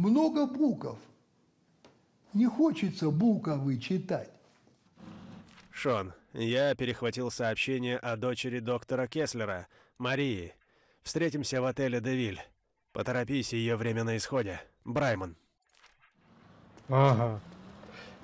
много букв. Не хочется буковы читать. Шон, я перехватил сообщение о дочери доктора Кеслера, Марии. Встретимся в отеле «Девиль». Поторопись, ее время на исходе. Брайман. Ага.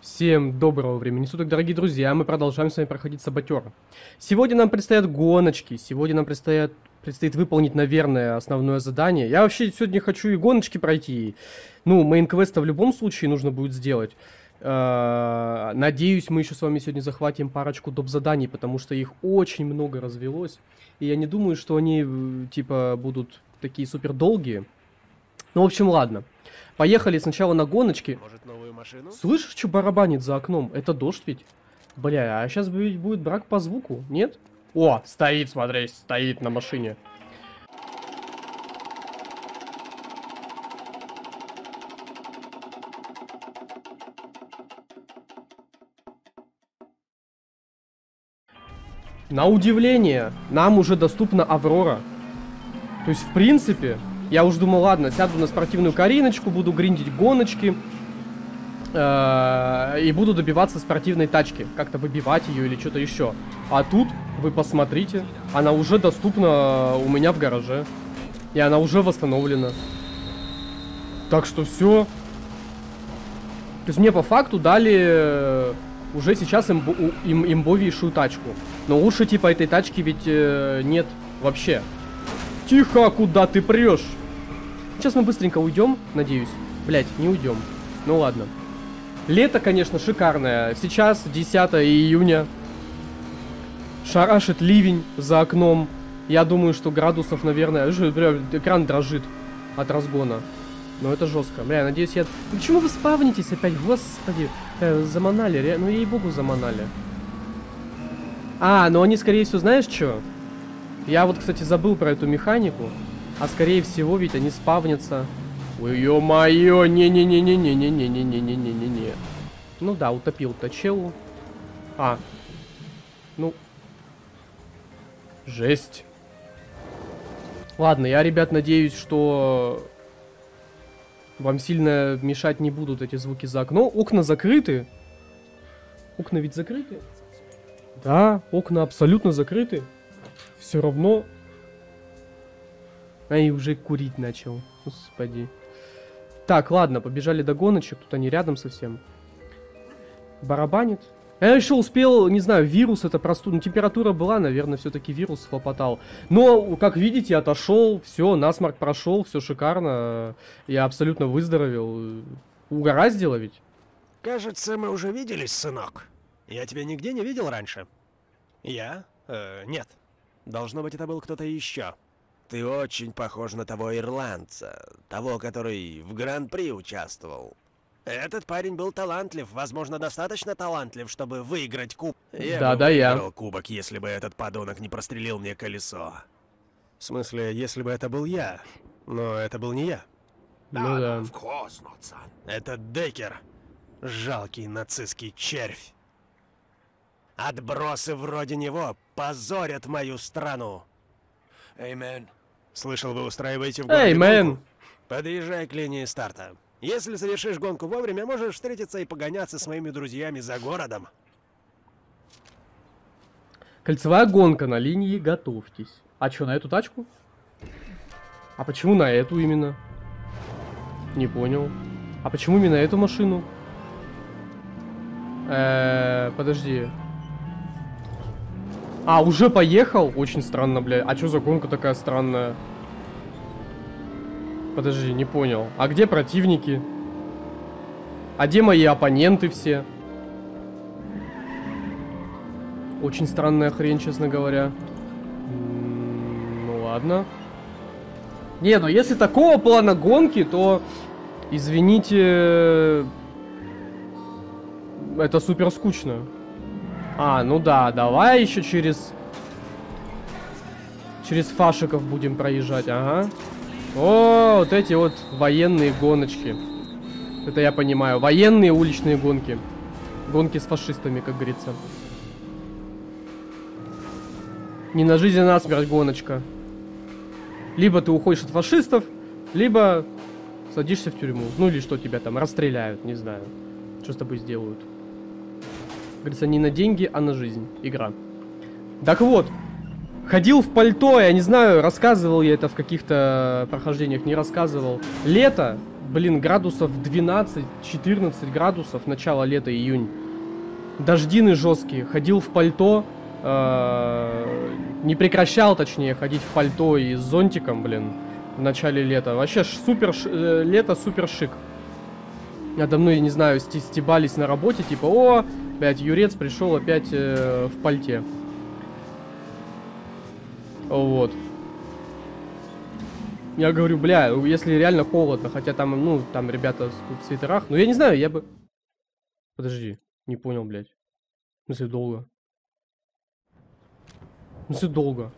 Всем доброго времени суток, дорогие друзья. Мы продолжаем с вами проходить саботер. Сегодня нам предстоят гоночки. Сегодня нам предстоят, предстоит выполнить, наверное, основное задание. Я вообще сегодня хочу и гоночки пройти. Ну, main квеста в любом случае нужно будет сделать. Э, надеюсь, мы еще с вами сегодня захватим парочку доп-заданий, потому что их очень много развелось. И я не думаю, что они, э, типа, будут такие супер долгие. Ну, в общем, ладно. Поехали сначала на гоночки. Может, новую машину? Слышишь, что барабанит за окном? Это дождь ведь? Бля, а сейчас будет брак по звуку, нет? О, стоит, смотри, стоит на машине. На удивление, нам уже доступна Аврора. То есть, в принципе, я уже думал, ладно, сяду на спортивную Кариночку, буду гриндить гоночки. Э, и буду добиваться спортивной тачки. Как-то выбивать ее или что-то еще. А тут, вы посмотрите, она уже доступна у меня в гараже. И она уже восстановлена. Так что все. То есть мне по факту дали э, уже сейчас имбо им имбовейшую тачку. Но лучше типа этой тачки ведь э, нет вообще. Тихо, куда ты прешь? Сейчас мы быстренько уйдем, надеюсь. Блять, не уйдем. Ну ладно. Лето, конечно, шикарное. Сейчас 10 июня. Шарашит ливень за окном. Я думаю, что градусов, наверное... Прям экран дрожит от разгона. Но это жестко. Бля, надеюсь, я... Почему вы спавнитесь опять? Господи. Э, заманали. Ре... Ну, ей-богу, заманали. А, ну они, скорее всего, знаешь что? Я вот, кстати, забыл про эту механику. А скорее всего, ведь они спавнятся. Ой, ё-моё, не-не-не-не-не-не-не-не-не-не-не-не. Ну да, утопил-то челу. А. Ну. Жесть. Ладно, я, ребят, надеюсь, что вам сильно мешать не будут эти звуки за окно. Окна закрыты. Окна ведь закрыты. Да, окна абсолютно закрыты. Все равно... А и уже курить начал. Господи. Так, ладно, побежали до гоночек. Тут они рядом совсем. Барабанит. Я еще успел, не знаю, вирус это простуда. Ну, температура была, наверное, все-таки вирус хлопотал. Но, как видите, отошел, все, насморк прошел, все шикарно. Я абсолютно выздоровел. Угораздило ведь. Кажется, мы уже виделись, сынок. Я тебя нигде не видел раньше. Я? Э, нет. Должно быть, это был кто-то еще. Ты очень похож на того ирландца, того, который в Гран-при участвовал. Этот парень был талантлив, возможно, достаточно талантлив, чтобы выиграть куб. Я да, бы да, я. кубок, если бы этот подонок не прострелил мне колесо. В смысле, если бы это был я. Но это был не я. Ну да. Это Декер. Жалкий нацистский червь. Отбросы вроде него позорят мою страну. Amen. Слышал, вы устраиваете в Эй, городе мэн! гонку? Подъезжай к линии старта. Если завершишь гонку вовремя, можешь встретиться и погоняться с моими друзьями за городом. Кольцевая гонка на линии, готовьтесь. А что, на эту тачку? А почему на эту именно? Не понял. А почему именно эту машину? Эээ, подожди. А, уже поехал? Очень странно, бля. А что за гонка такая странная? Подожди, не понял. А где противники? А где мои оппоненты все? Очень странная хрень, честно говоря. Ну ладно. Не, ну если такого плана гонки, то... Извините... Это супер скучно. А, ну да, давай еще через... Через фашиков будем проезжать, ага. О, вот эти вот военные гоночки. Это я понимаю. Военные уличные гонки. Гонки с фашистами, как говорится. Не на жизнь, а на смерть гоночка. Либо ты уходишь от фашистов, либо Садишься в тюрьму. Ну или что тебя там, расстреляют, не знаю. Что с тобой сделают. Говорится, не на деньги, а на жизнь. Игра. Так вот, ходил в пальто, я не знаю, рассказывал я это в каких-то прохождениях, не рассказывал. Лето, блин, градусов 12-14 градусов, начало лета, июнь. Дождины жесткие, ходил в пальто, э, не прекращал, точнее, ходить в пальто и с зонтиком, блин, в начале лета. Вообще супер, э, лето супер шик. Надо мной, не знаю, стебались на работе, типа, о, блядь, Юрец пришел опять э, в пальте. Вот. Я говорю, бля, если реально холодно, хотя там, ну, там ребята в свитерах, ну, я не знаю, я бы... Подожди, не понял, блядь. В смысле долго? В смысле долго?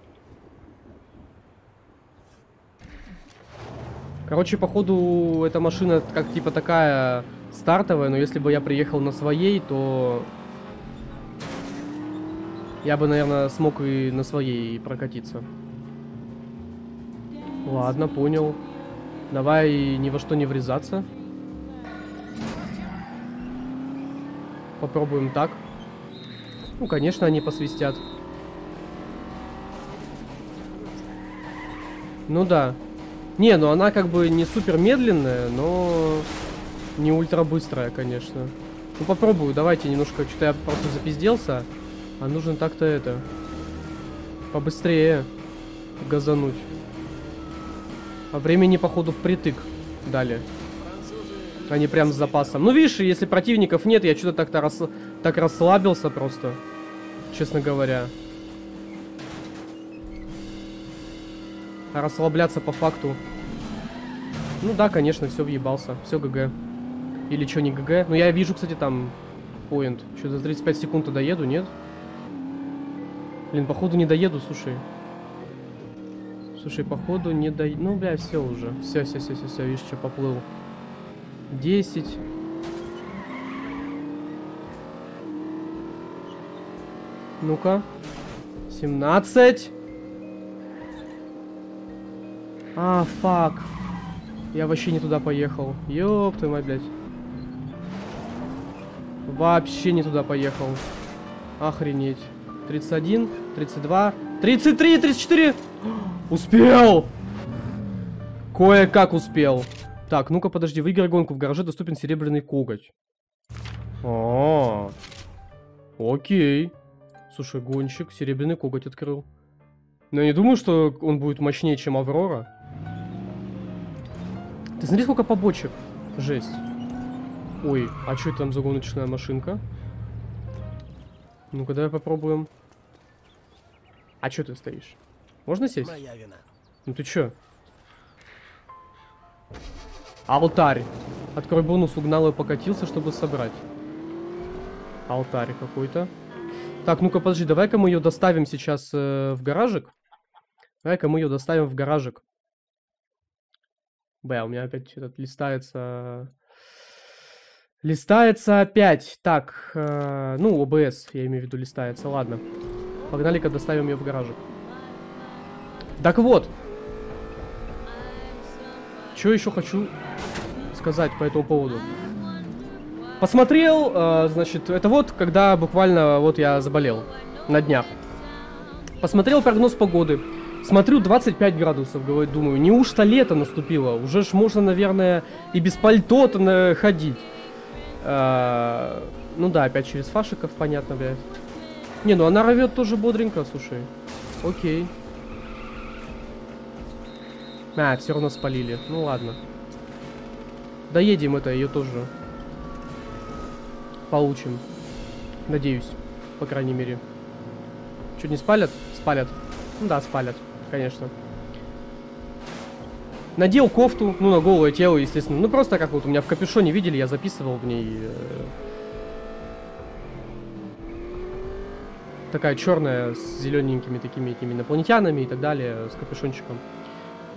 Короче, походу, эта машина как типа такая стартовая, но если бы я приехал на своей, то я бы, наверное, смог и на своей прокатиться. Ладно, понял. Давай ни во что не врезаться. Попробуем так. Ну, конечно, они посвистят. Ну да. Не, ну она как бы не супер медленная, но не ультра быстрая, конечно. Ну попробую, давайте немножко, что-то я просто запизделся. А нужно так-то это... Побыстрее газануть. А времени, походу, впритык дали. Они прям с запасом. Ну, видишь, если противников нет, я что-то так-то рас... так расслабился просто. Честно говоря. А расслабляться по факту. Ну да, конечно, все въебался. Все ГГ. Или что, не ГГ? Ну, я вижу, кстати, там поинт. Что, за 35 секунд доеду, нет? Блин, походу не доеду, слушай. Слушай, походу не доеду. Ну, бля, все уже. Все, все, все, все, все, видишь, что поплыл. 10. Ну-ка. 17. А, фак. Я вообще не туда поехал. Ёб твою мать, блядь. Вообще не туда поехал. Охренеть. 31, 32, 33, 34. Успел! Кое-как успел. Так, ну-ка, подожди. Выиграй гонку. В гараже доступен серебряный коготь. А, окей. Слушай, гонщик серебряный коготь открыл. Но я не думаю, что он будет мощнее, чем Аврора. Ты смотри, сколько побочек. Жесть. Ой, а что это там за гоночная машинка? Ну-ка, давай попробуем. А что ты стоишь? Можно сесть? Моя вина. Ну ты чё? Алтарь. Открой бонус, угнал и покатился, чтобы собрать. Алтарь какой-то. Так, ну-ка, подожди, давай-ка мы ее доставим сейчас э, в гаражик. Давай-ка мы ее доставим в гаражик. Бля, у меня опять этот листается... Листается опять. Так, э, ну, ОБС, я имею в виду, листается. Ладно. Погнали-ка доставим ее в гаражик. Так вот. Что еще хочу сказать по этому поводу? Посмотрел, э, значит, это вот, когда буквально вот я заболел на днях. Посмотрел прогноз погоды. Смотрю 25 градусов, говорю, думаю, неужто лето наступило? Уже ж можно, наверное, и без пальто-то ходить. Э, ну да, опять через фашиков, понятно, блядь. Не, ну она рвет тоже бодренько, слушай. Окей. А, все равно спалили. Ну ладно. Доедем это, ее тоже. Получим. Надеюсь. По крайней мере. Что, не спалят? Спалят. Ну да, спалят. Конечно. Надел кофту, ну, на голое тело, естественно. Ну, просто как вот у меня в капюшоне видели, я записывал в ней. э, Такая черная с зелененькими такими этими инопланетянами и так далее, с капюшончиком.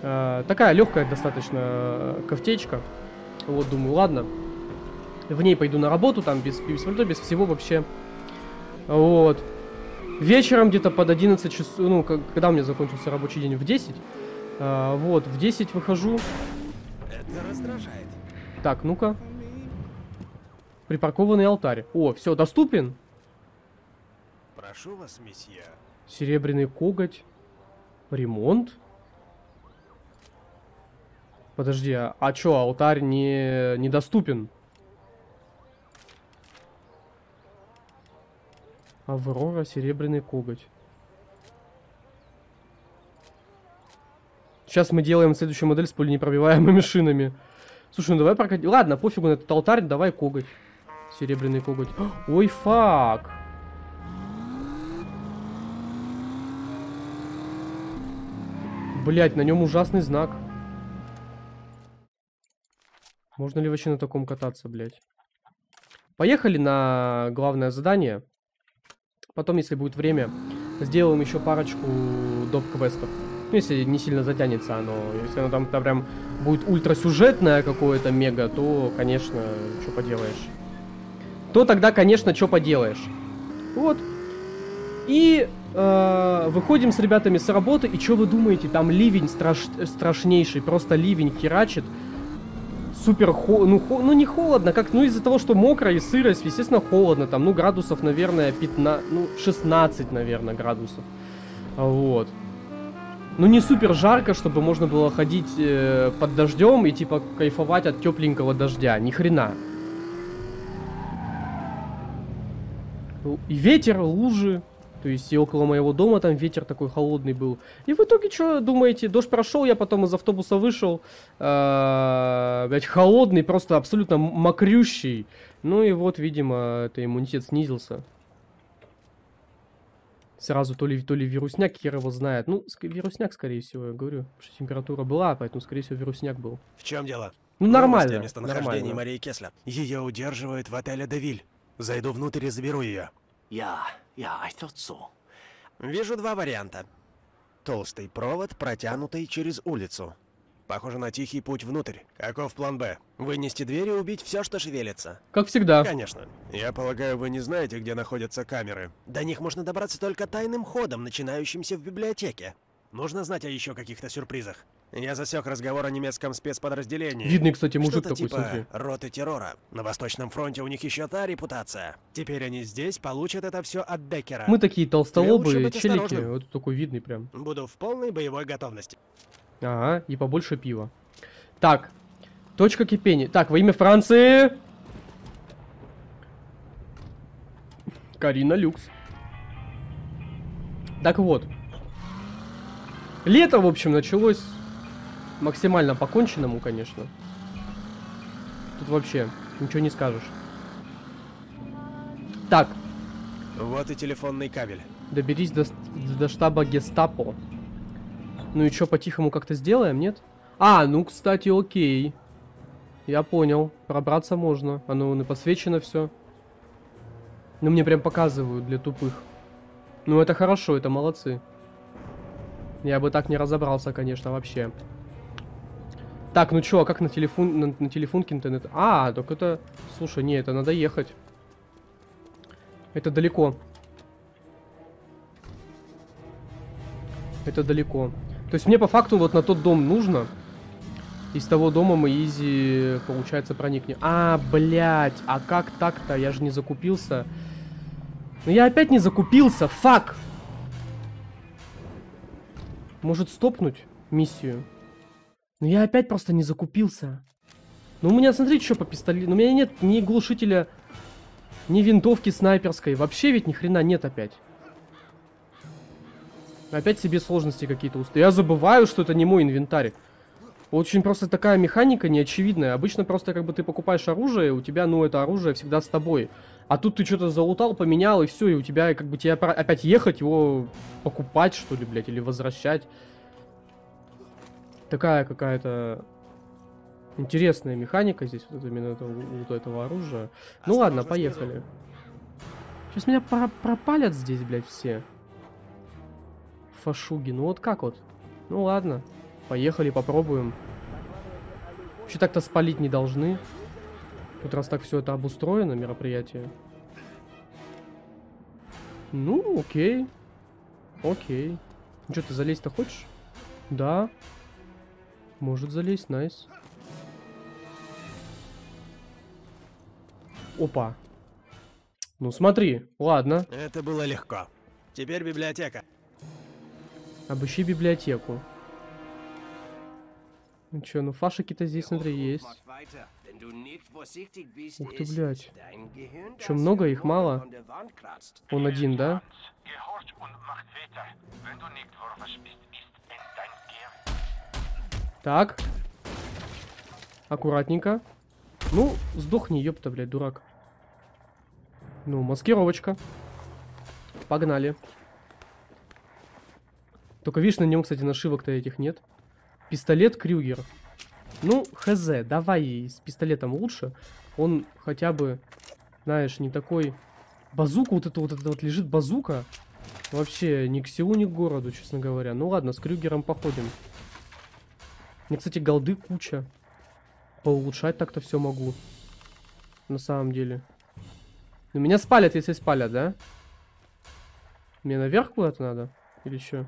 Э, такая легкая достаточно э, кофтечка. Вот, думаю, ладно. В ней пойду на работу, там без, без пальто, без всего вообще. Вот. Вечером где-то под 11 часов, ну, когда у меня закончился рабочий день, в 10. э, вот, в 10 выхожу. Это раздражает. Так, ну-ка. Припаркованный алтарь. О, все, доступен. Прошу вас, месье. Серебряный коготь. Ремонт. Подожди, а, а чё, алтарь не недоступен? Аврора, серебряный коготь. Сейчас мы делаем следующую модель с пуленепробиваемыми шинами. Слушай, ну давай прокатим. Ладно, пофигу на этот алтарь, давай коготь. Серебряный коготь. Ой, фак. Блять, на нем ужасный знак. Можно ли вообще на таком кататься, блять? Поехали на главное задание. Потом, если будет время, сделаем еще парочку доп-квестов. Ну, если не сильно затянется оно. Если оно там, там прям будет ультрасюжетное какое-то мега, то, конечно, что поделаешь. То тогда, конечно, что поделаешь. Вот. И э, выходим с ребятами с работы, и что вы думаете? Там ливень страш страшнейший, просто ливень херачит. Супер хо... Ну, хо... ну не холодно, как, ну из-за того, что мокро и сырость, естественно, холодно. Там, ну, градусов, наверное, 15, ну, 16, наверное, градусов. Вот. Ну, не супер жарко, чтобы можно было ходить э, под дождем и, типа, кайфовать от тепленького дождя. Ни хрена. И ветер, лужи. То есть и около моего дома там ветер такой холодный был. И в итоге, что думаете, дождь прошел, я потом из автобуса вышел. Э, блядь, холодный, просто абсолютно мокрющий. Ну и вот, видимо, это иммунитет снизился. Сразу то ли, то ли вирусняк, хер его знает. Ну, ск- вирусняк, скорее всего, я говорю. Потому что температура была, поэтому, скорее всего, вирусняк был. В чем дело? Ну, Новости нормально. о местонахождении нормально. Марии Кеслер. Ее удерживают в отеле Девиль. Зайду внутрь и заберу ее. Yeah, yeah, I thought so. Вижу два варианта. Толстый провод, протянутый через улицу. Похоже на тихий путь внутрь. Каков план Б? Вынести дверь и убить все, что шевелится. Как всегда. Конечно. Я полагаю, вы не знаете, где находятся камеры. До них можно добраться только тайным ходом, начинающимся в библиотеке. Нужно знать о еще каких-то сюрпризах. Я засек разговор о немецком спецподразделении. Видный, кстати, мужик такой, типа смотри. роты террора. На Восточном фронте у них еще та репутация. Теперь они здесь получат это все от Деккера. Мы такие толстолобые челики. осторожным. Вот такой видный прям. Буду в полной боевой готовности. Ага, и побольше пива. Так, точка кипения. Так, во имя Франции... Карина Люкс. Так вот. Лето, в общем, началось максимально поконченному, конечно. Тут вообще ничего не скажешь. Так, Вот и телефонный кабель. доберись до, до штаба гестапо. Ну и что, по-тихому как-то сделаем, нет? А, ну, кстати, окей. Я понял. Пробраться можно. Оно не подсвечено все. Ну, мне прям показывают для тупых. Ну, это хорошо, это молодцы. Я бы так не разобрался, конечно, вообще. Так, ну чё, а как на телефон, на, на телефонке интернет? А, так это... Слушай, не, это надо ехать. Это далеко. Это далеко. То есть мне по факту вот на тот дом нужно. Из того дома мы изи, получается, проникнем. А, блядь, а как так-то? Я же не закупился. Ну я опять не закупился, фак! Может стопнуть миссию? Но я опять просто не закупился. Ну у меня, смотрите, что по пистолету. Ну, у меня нет ни глушителя, ни винтовки снайперской. Вообще ведь ни хрена нет опять. Опять себе сложности какие-то уст. Я забываю, что это не мой инвентарь. Очень просто такая механика неочевидная. Обычно просто как бы ты покупаешь оружие, у тебя, ну, это оружие всегда с тобой. А тут ты что-то залутал, поменял, и все, и у тебя как бы тебе опять ехать, его покупать, что ли, блядь, или возвращать. Такая какая-то интересная механика здесь, вот это, именно этого, вот этого оружия. Ну ладно, поехали. Сейчас меня про- пропалят здесь, блядь, все. Фашуги, ну вот как вот? Ну ладно, поехали, попробуем. Вообще так-то спалить не должны. Тут раз так все это обустроено, мероприятие. Ну, окей. Окей. Ну что, ты залезть-то хочешь? Да. Может залезть, найс. Опа. Ну смотри, ладно. Это было легко. Теперь библиотека. Обыщи библиотеку. Ну чё, ну фашики-то здесь, смотри, есть. Ух ты, блядь. Чё, много их, мало? Он один, да? Так. Аккуратненько. Ну, сдохни, ёпта, блядь, дурак. Ну, маскировочка. Погнали. Только видишь, на нем, кстати, нашивок-то этих нет. Пистолет Крюгер. Ну, хз, давай с пистолетом лучше. Он хотя бы, знаешь, не такой... Базука, вот это вот, это вот лежит базука. Вообще, ни к селу, ни к городу, честно говоря. Ну ладно, с Крюгером походим. Мне, кстати, голды куча. Поулучшать так-то все могу. На самом деле. Но меня спалят, если спалят, да? Мне наверх куда-то надо? Или что?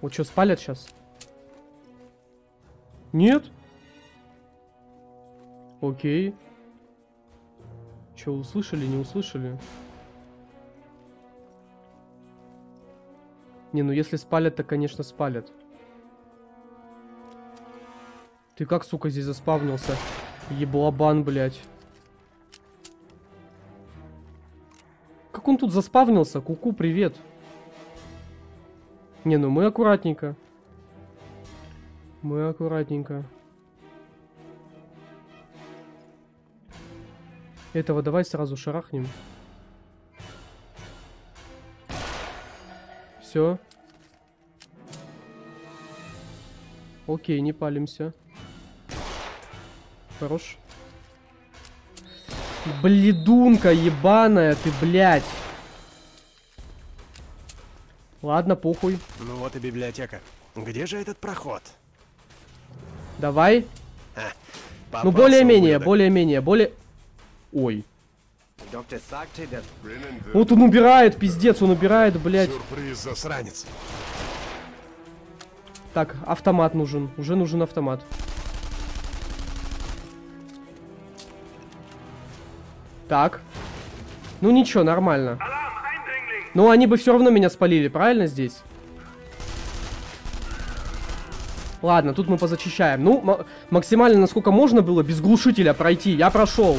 Вот что, спалят сейчас? Нет? Окей. Что, услышали, не услышали? Не, ну если спалят, то, конечно, спалят. Ты как, сука, здесь заспавнился? Еблобан, блядь. Как он тут заспавнился? Куку, привет. Не, ну мы аккуратненько. Мы аккуратненько. Этого давай сразу шарахнем. Все. Окей, не палимся. Хорош. Бледунка ебаная ты, блядь. Ладно, похуй. Ну вот и библиотека. Где же этот проход? Давай. Ну, Попался, более-менее, более-менее, более... Ой. Вот он убирает, пиздец, он убирает, блядь. Сюрприз, засранец. Так, автомат нужен. Уже нужен автомат. Так. Ну ничего, нормально. Ну они бы все равно меня спалили, правильно здесь? Ладно, тут мы позачищаем. Ну, ма- максимально, насколько можно было, без глушителя пройти. Я прошел.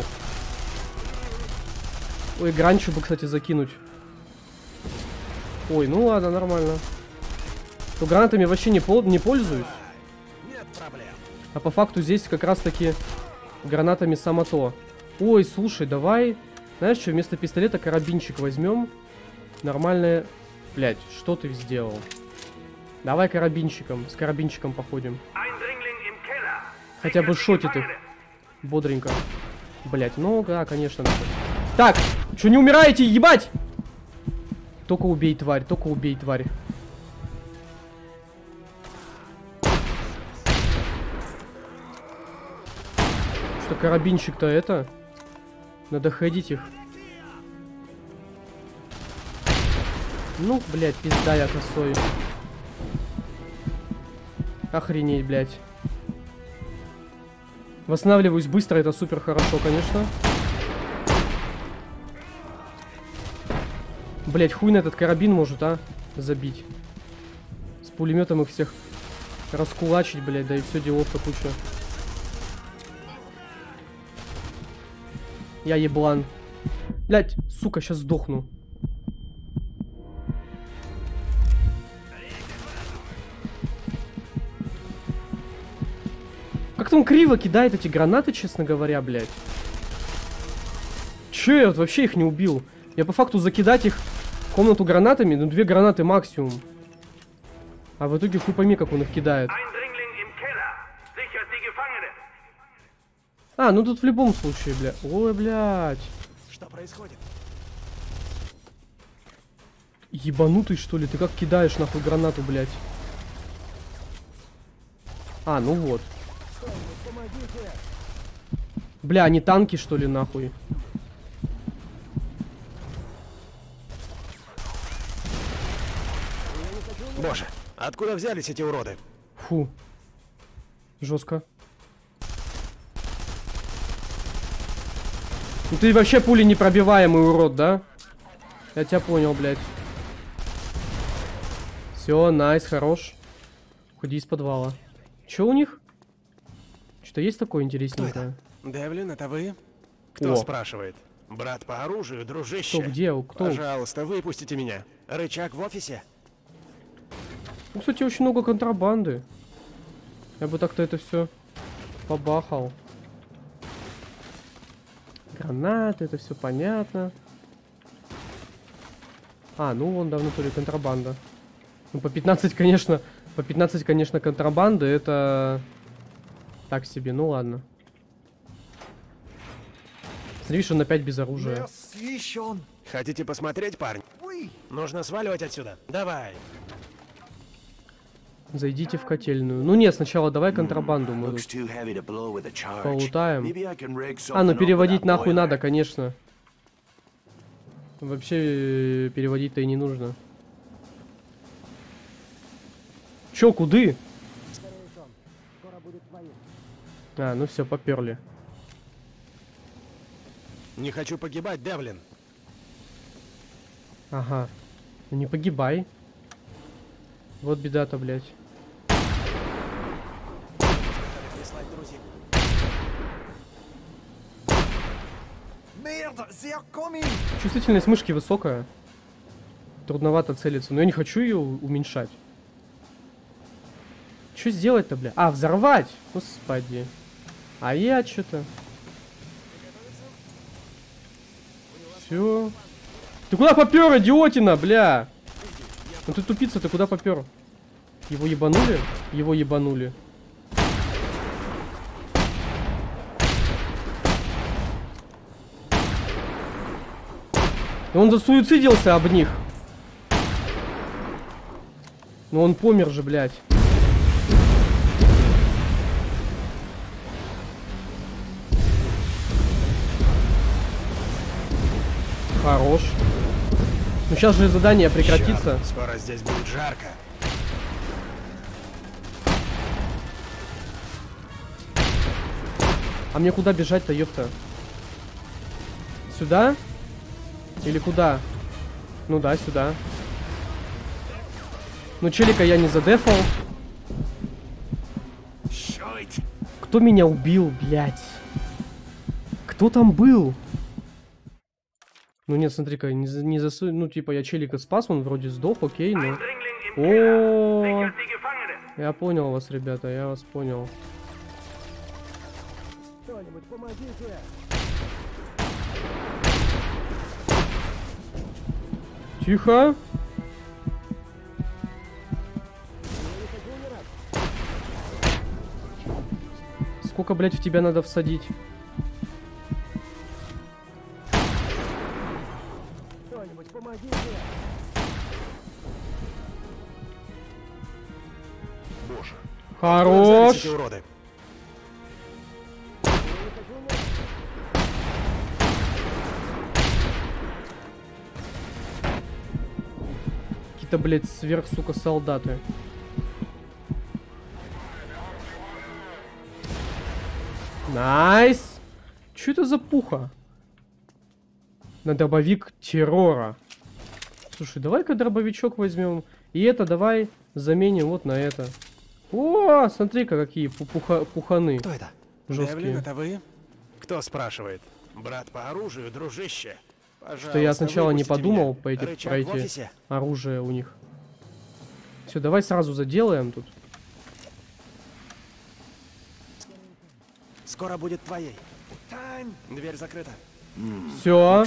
Ой, гранчу бы, кстати, закинуть. Ой, ну ладно, нормально. То гранатами вообще не, пол- не пользуюсь. Нет проблем. А по факту здесь как раз таки гранатами само то. Ой, слушай, давай. Знаешь что, вместо пистолета карабинчик возьмем. Нормальное... Блять, что ты сделал? Давай карабинчиком. С карабинчиком походим. Хотя бы шотит их. Бодренько. Блять, ну да, конечно, надо. Так, что не умираете, ебать? Только убей, тварь, только убей, тварь. Что карабинчик-то это? Надо ходить их. Ну, блядь, пизда я косой. Охренеть, блядь. Восстанавливаюсь быстро, это супер хорошо, конечно. Блять, хуй на этот карабин может, а? Забить. С пулеметом их всех раскулачить, блядь, да и все делов-то куча. Я еблан. Блять, сука, сейчас сдохну. Как-то он криво кидает эти гранаты, честно говоря, блядь. Че я вот вообще их не убил? Я по факту закидать их в комнату гранатами, ну две гранаты максимум. А в итоге хуй пойми, как он их кидает. А, ну тут в любом случае, бля. Ой, блядь. Что происходит? Ебанутый, что ли? Ты как кидаешь нахуй гранату, блядь? А, ну вот. Бля, они танки, что ли, нахуй? Боже, откуда взялись эти уроды? Фу. Жестко. Ну ты вообще пули непробиваемый урод, да? Я тебя понял, блядь. Все, найс, хорош. Уходи из подвала. Че у них? Что-то есть такое интересненькое? Девлин, это вы? Кто О. спрашивает? Брат по оружию, дружище. Кто где? Кто? Пожалуйста, выпустите меня. Рычаг в офисе? Ну, кстати, очень много контрабанды. Я бы так-то это все побахал. Гранаты, это все понятно. А, ну вон давно то ли контрабанда. Ну, по 15, конечно, по 15, конечно, контрабанды, это так себе, ну ладно. Смотри, что он опять без оружия. Хотите посмотреть, парень? Нужно сваливать отсюда. Давай. Зайдите в котельную. Ну нет, сначала давай контрабанду мы полутаем. А, ну переводить нахуй надо, конечно. Вообще э, переводить-то и не нужно. Чё, куды? А, ну все, поперли. Не хочу погибать, Девлин. Ага. Ну не погибай. Вот беда-то, блядь. Прислать друзей. Чувствительность мышки высокая. Трудновато целиться, но я не хочу ее уменьшать. Что сделать-то, бля? А, взорвать! Господи. А я что-то... Все. Ты куда попер, идиотина, бля? Ну ты тупица, ты куда попер? Его ебанули? Его ебанули. И он засуицидился об них. Ну он помер же, блядь. Хорош. Ну сейчас же задание прекратится. Чёрт, скоро здесь будет жарко. А мне куда бежать-то, ёпта? Сюда? Или куда? Ну да, сюда. Ну челика я не задефал. Кто меня убил, блядь? Кто там был? Ну нет, смотри-ка, не, не засу... Ну типа я челика спас, он вроде сдох, окей, но... О, я понял вас, ребята, я вас понял. Тихо. Сколько, блядь, в тебя надо всадить? Хорош. Эти уроды. Какие-то, блядь, сверх, сука, солдаты. Nice. Что это за пуха? На дробовик террора. Слушай, давай-ка дробовичок возьмем. И это давай заменим вот на это. О, смотри-ка, какие пу- пуха- пуханы. Кто это? Жесткие. Девлин, это вы? Кто спрашивает? Брат по оружию, дружище. Что я сначала не подумал меня. пойти Рычаг в пройти офисе? оружие у них. Все, давай сразу заделаем тут. Скоро будет твоей. Дверь закрыта. Все.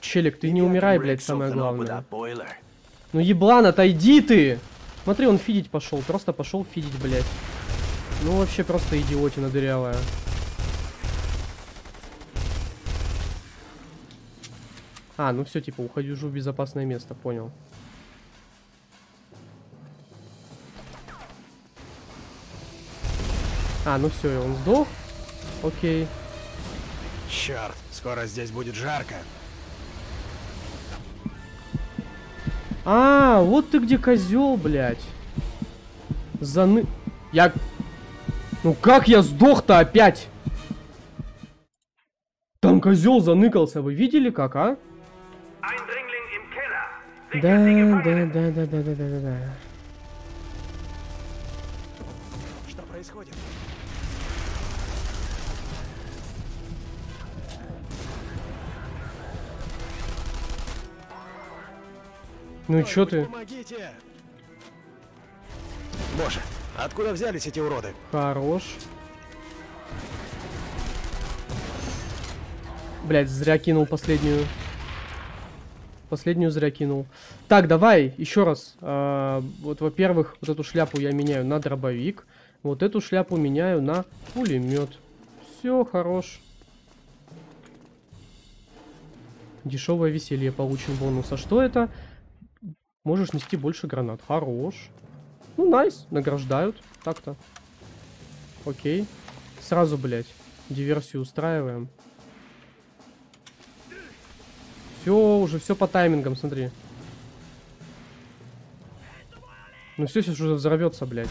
Челик, ты не умирай, блядь, самое главное. Ну еблан, отойди ты! Смотри, он фидить пошел, просто пошел фидить, блядь. Ну вообще просто идиотина дырявая. А, ну все, типа, ухожу в безопасное место, понял. А, ну все, он сдох. Окей. Черт, скоро здесь будет жарко. А, вот ты где козел, блядь. Заны... Я... Ну как я сдох-то опять? Там козел заныкался, вы видели как, а? Да, да, да, да, да, да, да, да, да. Что происходит? Ну и чё ты? Помогите! Боже, откуда взялись эти уроды? Хорош. Блять, зря кинул последнюю. Последнюю зря кинул. Так, давай, еще раз. А, вот, во-первых, вот эту шляпу я меняю на дробовик. Вот эту шляпу меняю на пулемет. Все, хорош. Дешевое веселье получен бонус. А что это? Можешь нести больше гранат. Хорош. Ну, найс. Награждают. Так-то. Окей. Сразу, блядь, диверсию устраиваем. Все, уже все по таймингам, смотри. Ну все сейчас уже взорвется, блядь.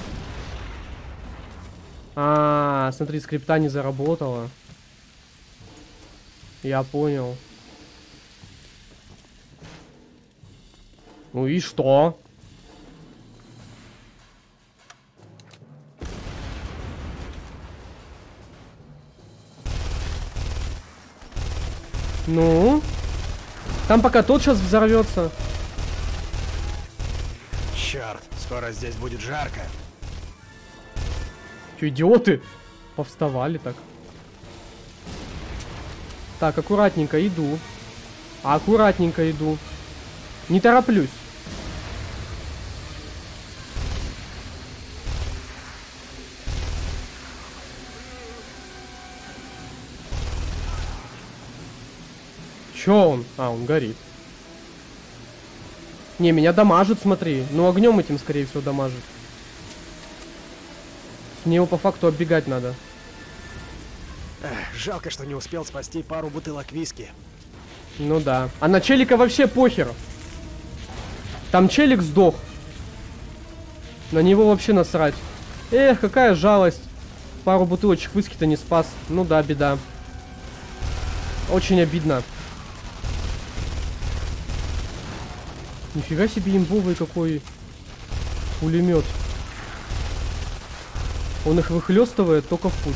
А, смотри, скрипта не заработала. Я понял. Ну и что? Ну? Там пока тот сейчас взорвется. Черт, скоро здесь будет жарко. Че, идиоты? Повставали так. Так, аккуратненько иду. Аккуратненько иду. Не тороплюсь. Чё он? А, он горит. Не, меня дамажит, смотри. Ну, огнем этим, скорее всего, дамажит. Мне его по факту оббегать надо. Эх, жалко, что не успел спасти пару бутылок виски. Ну да. А на челика вообще похер. Там челик сдох. На него вообще насрать. Эх, какая жалость. Пару бутылочек виски-то не спас. Ну да, беда. Очень обидно. Нифига себе имбовый какой пулемет. Он их выхлестывает только в путь.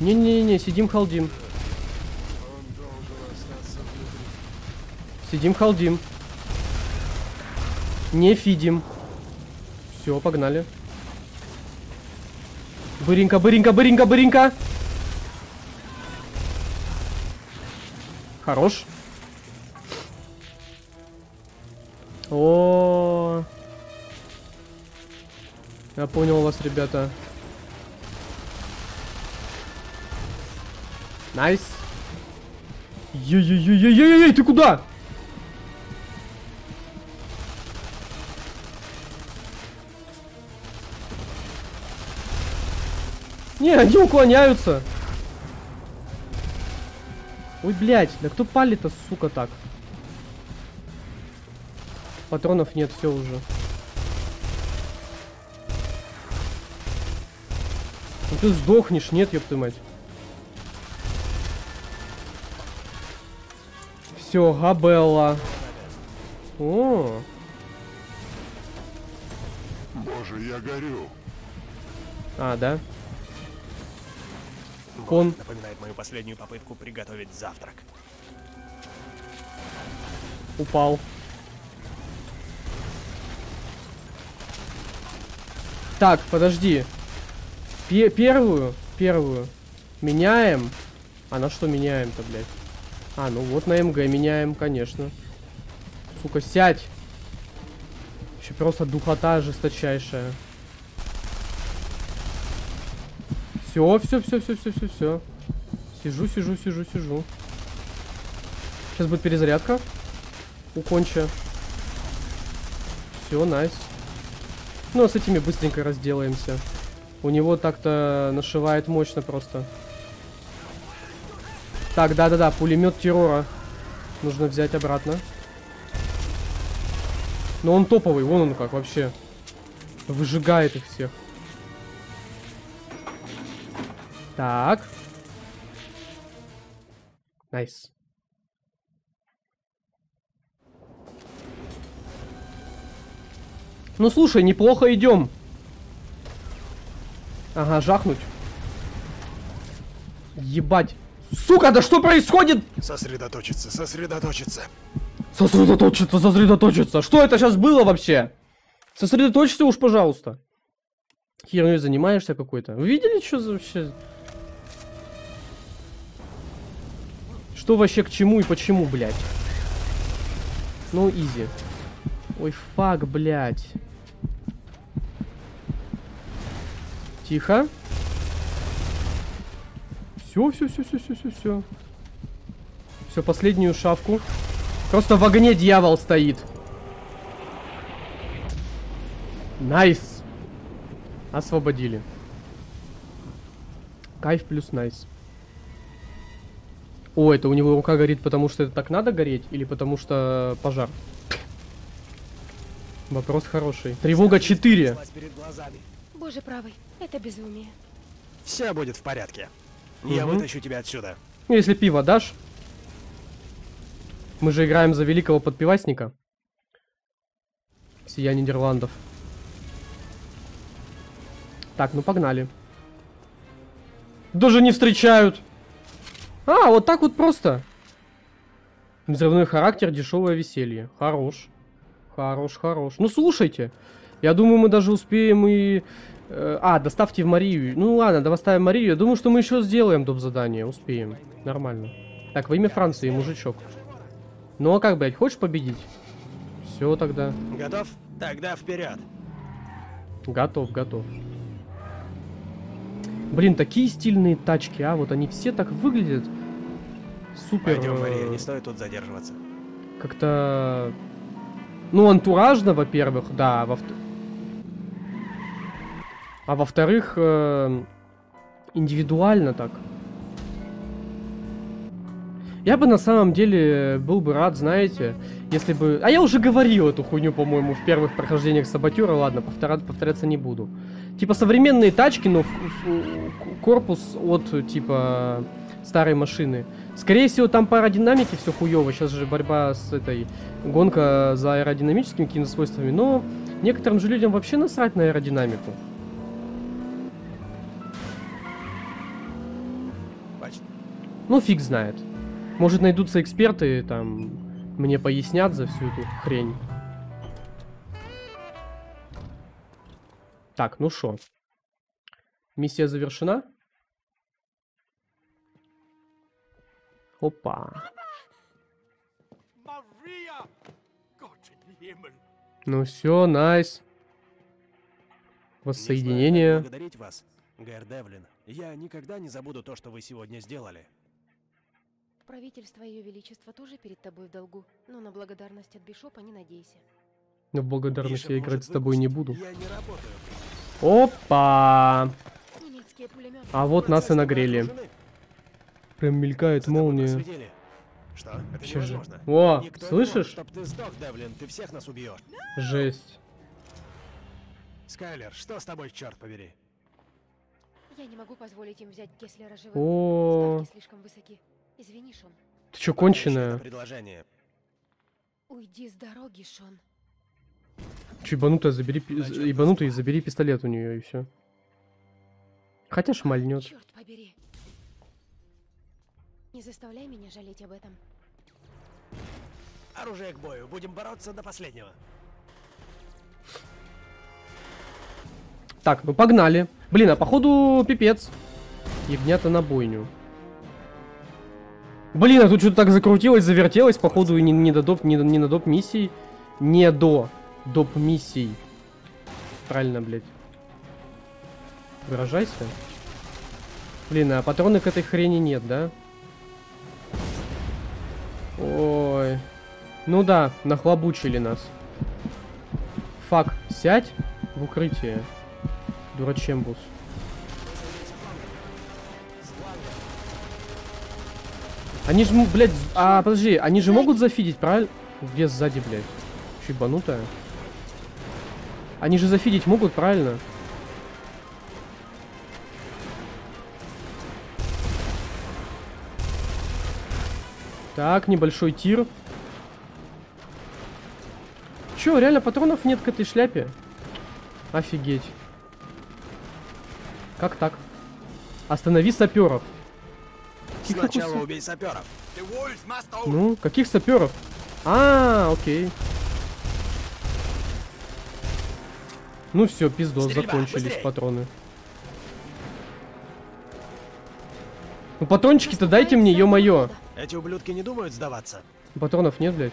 Не-не-не, сидим халдим. Сидим халдим. Не фидим. Все, погнали. Быренько, быренько, быренько, быренько. Хорош. О, я понял вас, ребята. Nice. Ей-ей-ей-ей-ей, ты куда? Не, они уклоняются. Ой, блядь, да кто палит-то, сука, так? Патронов нет, все уже. Ну ты сдохнешь, нет, твою мать. Все, Габелла. О, Боже, я горю. а, да? Вот, Кон. Напоминает мою последнюю попытку приготовить завтрак. Упал. Так, подожди. Пе- первую, первую. Меняем. А на что меняем-то, блядь? А, ну вот на МГ меняем, конечно. Сука, сядь. Еще просто духота жесточайшая. Все, все, все, все, все, все, все. Сижу, сижу, сижу, сижу. Сейчас будет перезарядка. У конча. Все, найс. Ну, а с этими быстренько разделаемся. У него так-то нашивает мощно просто. Так, да-да-да, пулемет террора. Нужно взять обратно. Но он топовый, вон он как вообще. Выжигает их всех. Так. Nice. Ну слушай, неплохо идем. Ага, жахнуть. Ебать. Сука, да что происходит? Сосредоточиться, сосредоточиться. Сосредоточиться, сосредоточиться. Что это сейчас было вообще? Сосредоточься уж, пожалуйста. Херней занимаешься какой-то. Вы видели, что за вообще? Что вообще к чему и почему, блядь? Ну, изи. Ой, фак, блядь. Тихо. Все, все, все, все, все, все, все. Все, последнюю шавку. Просто в огне дьявол стоит. Nice. Освободили. Кайф плюс nice. О, это у него рука горит, потому что это так надо гореть? Или потому что пожар? Вопрос хороший. Тревога 4. Слазь перед глазами. Боже правый, это безумие. Все будет в порядке. Я Мгм. вытащу тебя отсюда. Ну, если пиво дашь. Мы же играем за великого подпивасника. Сия Нидерландов. Так, ну погнали. Даже не встречают. А, вот так вот просто. Взрывной характер, дешевое веселье. Хорош. Хорош, хорош. Ну, слушайте. Я думаю, мы даже успеем и... э, а, доставьте в Марию. Ну ладно, давай ставим Марию. Я думаю, что мы еще сделаем доп. задание. Успеем. Нормально. Так, во имя Франции, мужичок. Ну а как, блядь, хочешь победить? Все тогда. Готов? Тогда вперед. Готов, готов. Блин, такие стильные тачки, а? Вот они все так выглядят. Супер. Пойдем, э, Мария, не стоит тут задерживаться. Как-то... Ну, антуражно, во-первых, да. а Во а во-вторых, э, индивидуально так. Я бы на самом деле был бы рад, знаете, если бы... А я уже говорил эту хуйню, по-моему, в первых прохождениях Саботюра, ладно, повтора- повторяться не буду. Типа современные тачки, но в- в- к- корпус от, типа, старой машины. Скорее всего, там по аэродинамике все хуево. Сейчас же борьба с этой гонка за аэродинамическими какими-то свойствами. Но некоторым же людям вообще насрать на аэродинамику. Ну, фиг знает. Может, найдутся эксперты, там, мне пояснят за всю эту хрень. Так, ну шо. Миссия завершена? Опа. Ну все, найс. Не Воссоединение. благодарить вас, Гэр Девлин. Я никогда не забуду то, что вы сегодня сделали. Правительство Ее Величество тоже перед тобой в долгу, но на благодарность от Бишопа не надейся. Но в благодарность Бишоп я играть с тобой не буду. Я не работаю. Опа! А вот нас и нагрели. вооружены. Прям мелькает За молния. Что? Это же. О, Никто слышишь? чтоб ты сдох, Девлин, ты всех нас убьешь. Жесть. Скайлер, что с тобой, черт побери? Я не могу позволить им взять Кеслера живым. О, Ставки слишком высоки. Извини, Шон. ты чё, конченая? предложение. Уйди с дороги, Шон. Чё, ебанутая, забери, ебанутый, забери пистолет у нее и все. Хотя шмальнет. Черт побери. Не заставляй меня жалеть об этом. Оружие к бою, будем бороться до последнего. Так, ну погнали. Блин, а походу пипец. Ягнята на бойню. Блин, а тут что-то так закрутилось, завертелось, походу и не, не до доп, не, до- не на доп миссий. Не до доп миссий. Правильно, блядь. Выражайся. Блин, а патроны к этой хрени нет, да? Ой. Ну да, нахлобучили нас. Фак, сядь в укрытие. Дурачембус. Они же, блядь, а, подожди, они же могут зафидить, правильно? Где сзади, блядь? Чё, ебанутая? Они же зафидить могут, правильно? Так, небольшой тир. Чё, реально патронов нет к этой шляпе? Офигеть. Как так? Останови саперов. Сначала убей саперов. Ну, каких саперов? А, окей. Ну все, пиздос, Стрельба, закончились быстрей. патроны. Ну патрончики-то дайте мне, ё-моё. Эти ублюдки не думают сдаваться. Патронов нет, блядь.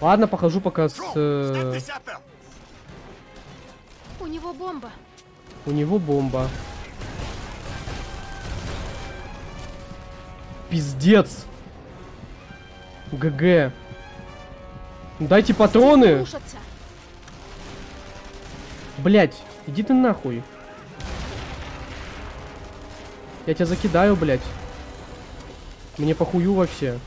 Ладно, похожу пока с... Э. У него бомба. У него бомба. Пиздец. ГГ. Дайте патроны. Блять, иди ты нахуй. Я тебя закидаю, блять. Мне похую вообще.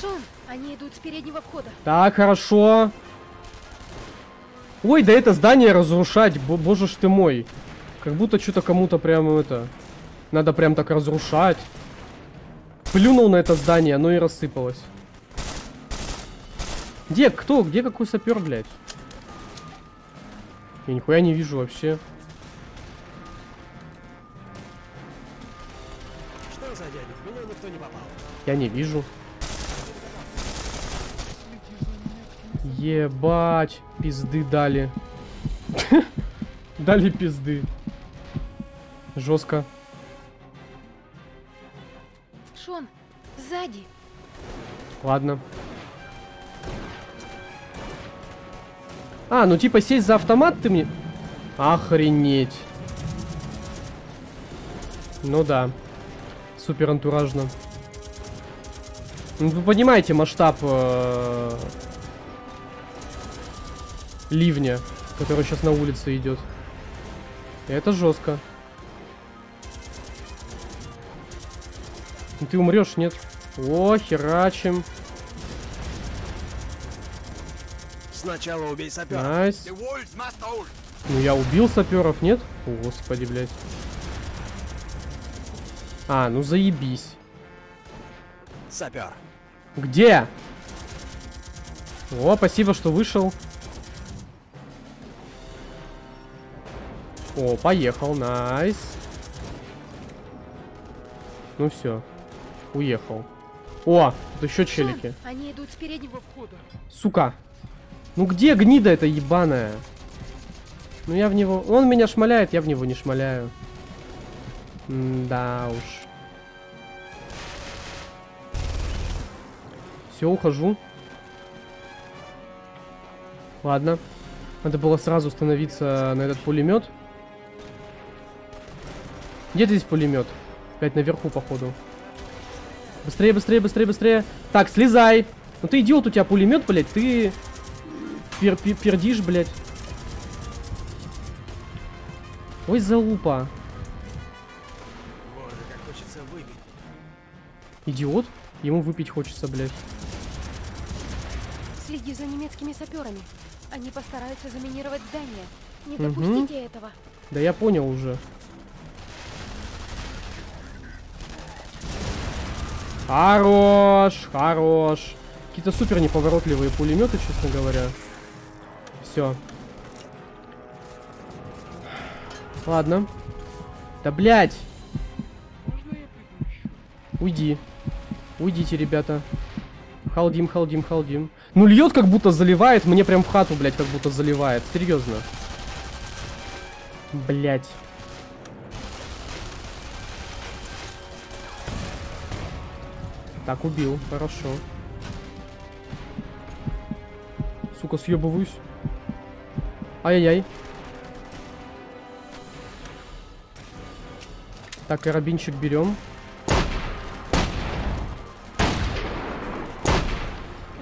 Шон, они идут с переднего входа. Так, хорошо. Ой, да это здание разрушать, бо- боже ж ты мой. Как будто что-то кому-то прям это... Надо прям так разрушать. Плюнул на это здание, оно и рассыпалось. Где, кто, где какой сапер, блядь? Я нихуя не вижу вообще. Что за дядя? В меня никто не попал. Я не вижу. Ебать, пизды дали. Дали пизды. Жестко. Шон, сзади. Ладно. А, ну типа сесть за автомат ты мне... Охренеть. Ну да. Супер антуражно. Ну, вы понимаете масштаб э, ливня, который сейчас на улице идет. Это жестко. Ты умрешь, нет? О, херачим. Сначала убей саперов. Nice. Ну я убил саперов, нет? О, господи, блядь. А, ну заебись. Сапер. Где? О, спасибо, что вышел. О, поехал, nice. Ну все, уехал. О, тут еще челики. Они идут с переднего входа. Сука. Ну где гнида эта ебаная? Ну я в него... Он меня шмаляет, я в него не шмаляю. да уж. Все, ухожу. Ладно. Надо было сразу становиться на этот пулемет. Где здесь пулемет? Опять наверху, походу. Быстрее, быстрее, быстрее, быстрее. Так, слезай. Ну ты идиот, у тебя пулемет, блядь, ты пер пер- пердишь, блядь. Ой, залупа. Боже, как хочется выпить. Идиот? Ему выпить хочется, блядь. Следи за немецкими саперами. Они постараются заминировать здание. Не допустите этого. Да я понял уже. Хорош, хорош. Какие-то супер неповоротливые пулеметы, честно говоря. Все. Ладно. Да блять. Уйди. Уйдите, ребята. Халдим, халдим, халдим. Ну льет как будто заливает, мне прям в хату, блять, как будто заливает. Серьезно. Блять. Так, убил. Хорошо. Сука, съебываюсь. Ай-яй-яй. Так, карабинчик берем.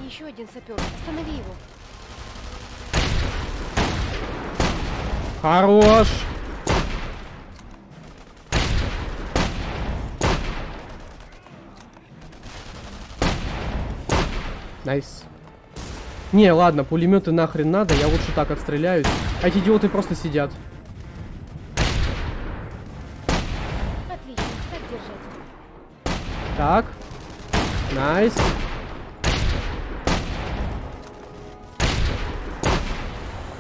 Еще один сапер. Останови его. Хорош. Nice. Не, ладно, пулеметы нахрен надо, я лучше так отстреляюсь. А эти идиоты просто сидят. Отлично, так держать. Так. Nice.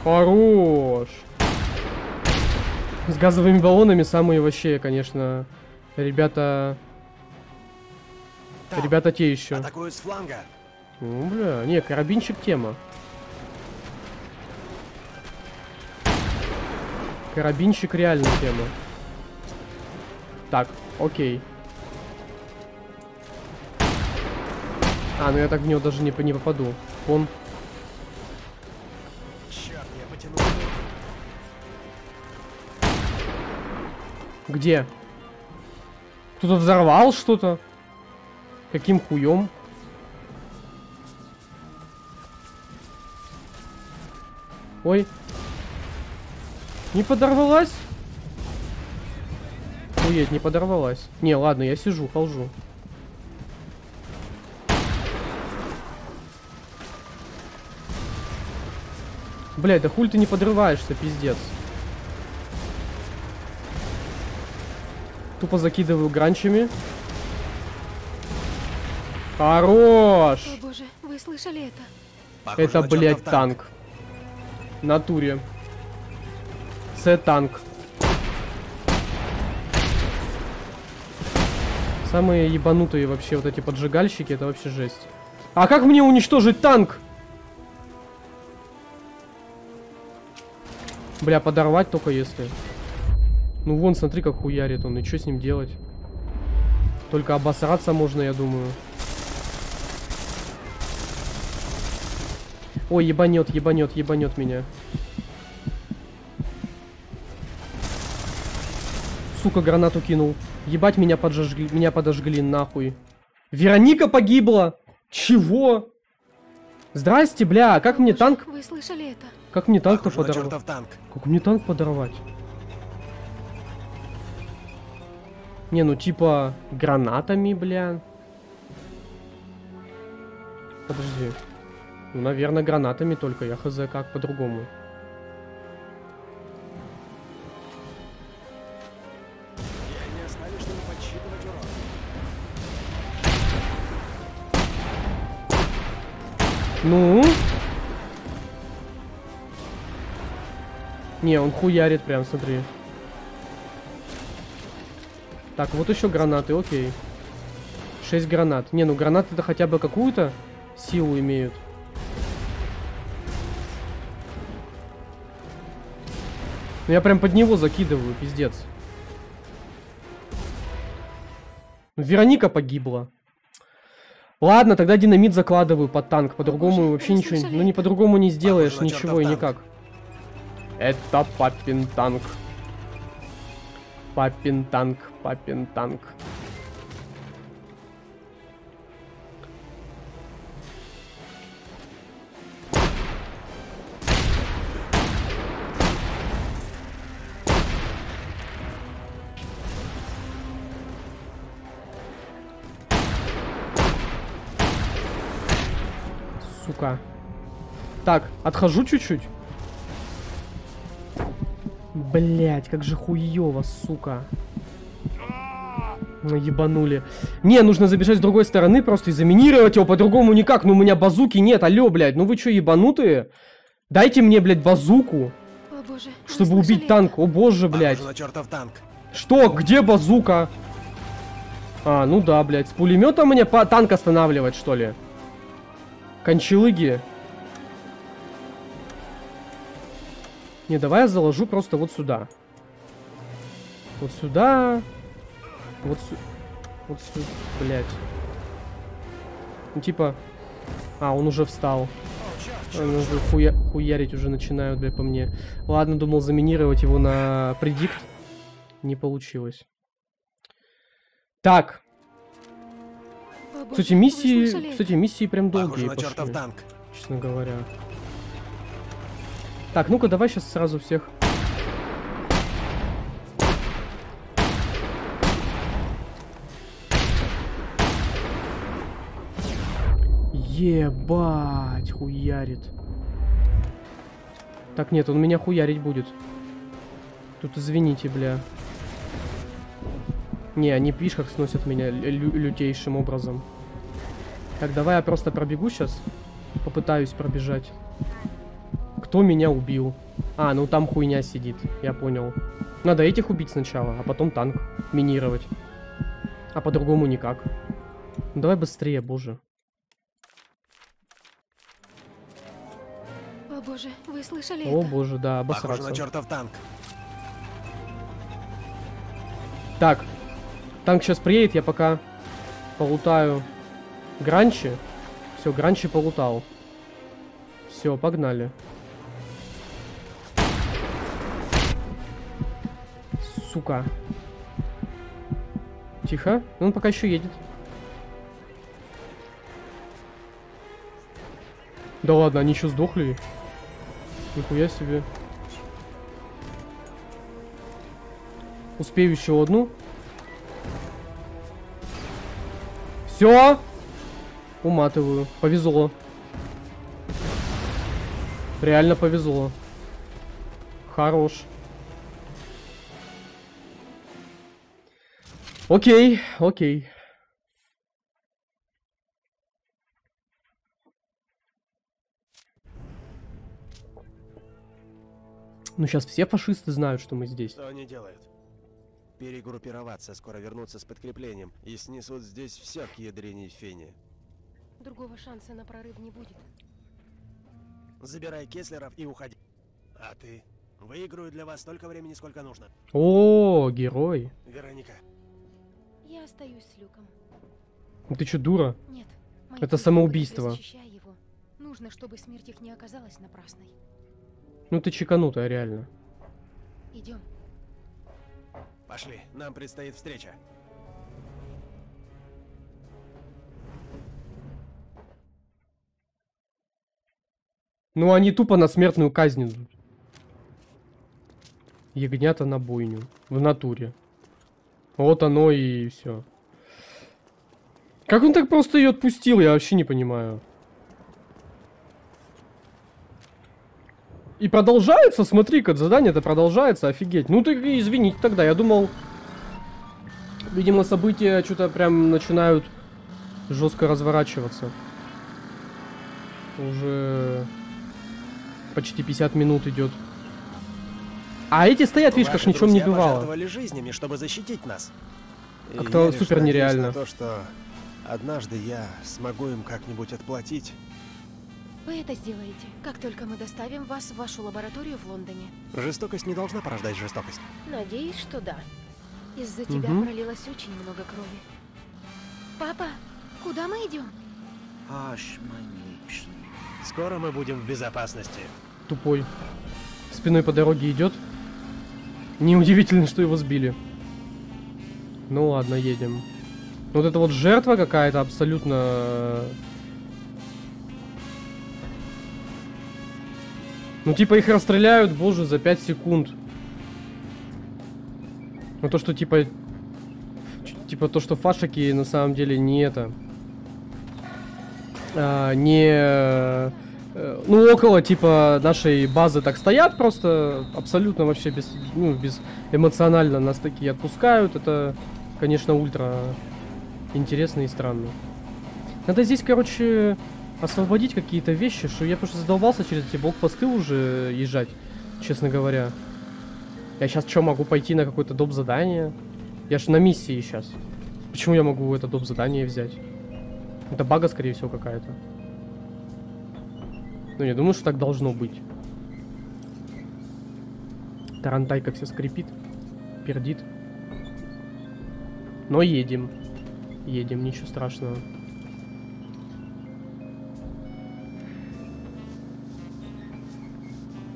Хорош. С газовыми баллонами самые вообще, конечно, ребята... Там. Ребята те еще. Атакуют с фланга. Ну, бля, не, карабинчик тема. Карабинчик реально тема. Так, окей. А, ну я так в него даже не, по- не попаду. Он. Черт, я потянул. Где? Кто-то взорвал что-то? Каким хуем? Ой. Не подорвалась? Охуеть, не подорвалась. Не, ладно, я сижу, полжу. Блядь, да хуль ты не подрываешься, пиздец. Тупо закидываю гранчами. Хорош! О боже, вы слышали это? Похоже Это, блядь, чертов танк. Натуре. Це танк. Самые ебанутые вообще вот эти поджигальщики, это вообще жесть. А как мне уничтожить танк? Бля, подорвать только если. Ну вон, смотри, как хуярит он, и что с ним делать? Только обосраться можно, я думаю. Ой, ебанет, ебанет, ебанет меня. Сука, гранату кинул. Ебать, меня поджигли, меня подожгли, нахуй. Вероника погибла! Чего? Здрасте, бля, а как мне танк... Вы слышали это? Как мне танк-то подорвать? танк. Как мне танк подорвать? Не, ну типа гранатами, бля. Подожди. Ну, наверное, гранатами только. Я хз, как по-другому. Ну? Не, он хуярит прям, смотри. Так, вот еще гранаты, окей. 6 гранат. Не, ну гранаты-то хотя бы какую-то силу имеют. Я прям под него закидываю, пиздец. Ну, Вероника погибла. Ладно, тогда динамит закладываю под танк. По-другому боже, вообще ничего... Ну, не по-другому не сделаешь Похоже ничего и никак. Это папин танк. Папин танк, папин танк. Так, отхожу чуть-чуть. Блять, как же хуёво, сука. Ну, ебанули. Не, нужно забежать с другой стороны просто и заминировать его, по-другому никак. Ну, у меня базуки нет, алё, блядь. Ну вы чё, ебанутые? Дайте мне, блядь, базуку, О боже, чтобы убить это? танк. О боже, блядь. На чертов танк. Что? Где базука? А, ну да, блядь. С пулемета мне по танк останавливать, что ли? Кончалыги. Не, давай я заложу просто вот сюда. Вот сюда. Вот сю... Вот сюда, блядь. Ну, типа... А, он уже встал. Он уже хуя... хуярить уже начинают, блядь, по мне. Ладно, думал заминировать его на предикт. Не получилось. Так, кстати, миссии, кстати, миссии прям Похоже долгие чертов пошли, танк. честно говоря. Так, ну-ка, давай сейчас сразу всех. Ебать, хуярит. Так, нет, он меня хуярить будет. Тут извините, бля. Не, они, видишь, сносят меня лю- лютейшим образом. Так, давай я просто пробегу сейчас. Попытаюсь пробежать. Кто меня убил? А, ну там хуйня сидит, я понял. Надо этих убить сначала, а потом танк минировать. А по-другому никак. Ну, давай быстрее, боже. О боже, вы слышали О это? боже, да, Похоже обосраться. на чертов танк. Так, танк сейчас приедет, я пока полутаю Гранчи. Все, Гранчи полутал. Все, погнали. Сука. Тихо. Ну, Он пока еще едет. Да ладно, они еще сдохли. Нихуя себе. Успею еще одну. Все. Уматываю. Повезло. Реально повезло. Хорош. Окей, окей. Ну сейчас все фашисты знают, что мы здесь. Что они делают? Перегруппироваться, скоро вернутся с подкреплением и снесут здесь все к ядрене фене. Другого шанса на прорыв не будет. Забирай Кеслеров и уходи. А ты? Выиграю для вас столько времени, сколько нужно. О, герой. Вероника, Я остаюсь с Люком. Ну Ты что, дура? Нет. Это самоубийство. его. Нужно, чтобы смерть их не оказалась напрасной. Ну ты чеканутая, реально. Идем. пошли, нам предстоит встреча. Ну они тупо на смертную казнь идут. Ягнята на бойню. В натуре. Вот оно и все. Как он так просто ее отпустил, я вообще не понимаю. И продолжается, смотри-ка, задание-то продолжается, офигеть. Ну ты извините тогда, я думал... Видимо, события что-то прям начинают жестко разворачиваться. Уже почти 50 минут идет. А эти стоят, видишь, как ничем не бывало. жизнями, чтобы защитить нас. Как-то супер нереально. то, что однажды я смогу им как-нибудь отплатить. Вы это сделаете, как только мы доставим вас в вашу лабораторию в Лондоне. Жестокость не должна порождать жестокость. Надеюсь, что да. Из-за тебя Мгм. пролилось очень много крови. Папа, куда мы идем? Скоро мы будем в безопасности. Тупой. Спиной по дороге идет. Неудивительно, что его сбили. Ну ладно, едем. Вот это вот жертва какая-то абсолютно... Ну типа их расстреляют, боже, за 5 секунд. Ну то, что типа... Типа то, что фашики на самом деле не это... а, не... э, Ну, около, типа, нашей базы так стоят просто абсолютно вообще без, ну, без эмоционально нас такие отпускают. Это, конечно, ультра интересно и странно. Надо здесь, короче, освободить какие-то вещи, что я просто задолбался через эти блокпосты уже езжать, честно говоря. Я сейчас что, могу пойти на какое-то доп. задание? Я же на миссии сейчас. Почему я могу это доп. задание взять? Это бага, скорее всего, какая-то. Ну, я думаю, что так должно быть. Тарантай как все скрипит, пердит. Но едем. Едем, ничего страшного.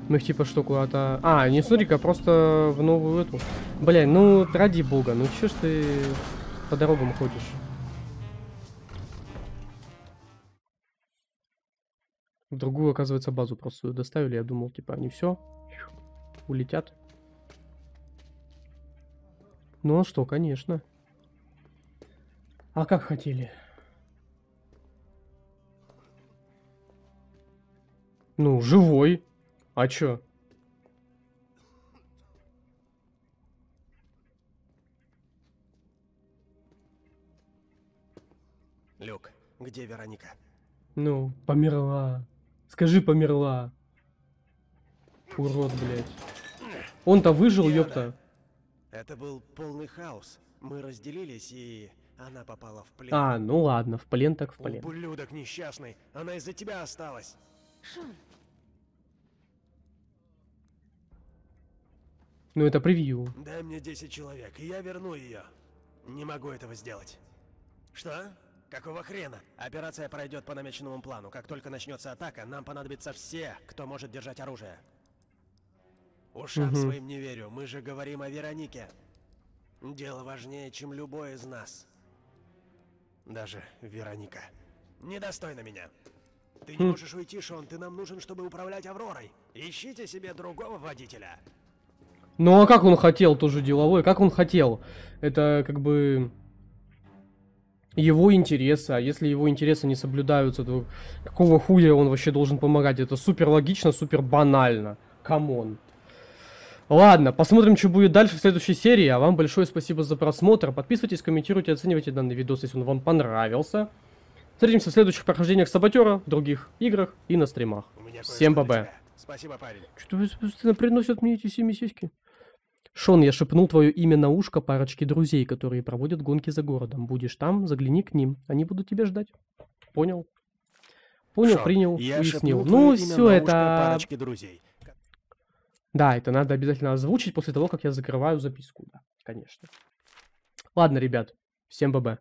Мы их типа что куда-то... А, не смотри-ка, просто в новую эту. Бля, ну ради бога, ну чё ж ты по дорогам ходишь? Другую, оказывается, базу просто доставили. Я думал, типа, они все улетят. Ну а что, конечно. А как хотели? Ну, живой. А чё? Люк, где Вероника? Ну, померла. Скажи, померла. Урод, блядь. Он-то выжил, ёпта. Это был полный хаос. Мы разделились, и она попала в плен. А, ну ладно, в плен так в плен. Ублюдок несчастный. Она из-за тебя осталась. Шон, Ну это превью. Дай мне 10 человек, и я верну ее. Не могу этого сделать. Что? Какого хрена? Операция пройдет по намеченному плану. Как только начнется атака, нам понадобится все, кто может держать оружие. Ушам Мгм. своим не верю. Мы же говорим о Веронике. Дело важнее, чем любой из нас. Даже Вероника. Недостойна меня. Ты не Хм. можешь уйти, Шон. Ты нам нужен, чтобы управлять Авророй. Ищите себе другого водителя. Ну а как он хотел, тоже деловой, как он хотел? Это как бы его интересы, а если его интересы не соблюдаются, то какого хуя он вообще должен помогать? Это супер логично, супер банально. Come on. Ладно, посмотрим, что будет дальше в следующей серии. А вам большое спасибо за просмотр. Подписывайтесь, комментируйте, оценивайте данный видос, если он вам понравился. Встретимся в следующих прохождениях Саботера, в других играх и на стримах. Всем тебя. Спасибо, парень. Что вы постоянно приносят мне эти семи сиськи? Шон, я шепнул твое имя на ушко парочке друзей, которые проводят гонки за городом. Будешь там, загляни к ним. Они будут тебя ждать. Понял? Понял, Шон, принял, я уяснил. Ну, все это... друзей. Да, это надо обязательно озвучить после того, как я закрываю записку. Да, конечно. Ладно, ребят. Всем ББ.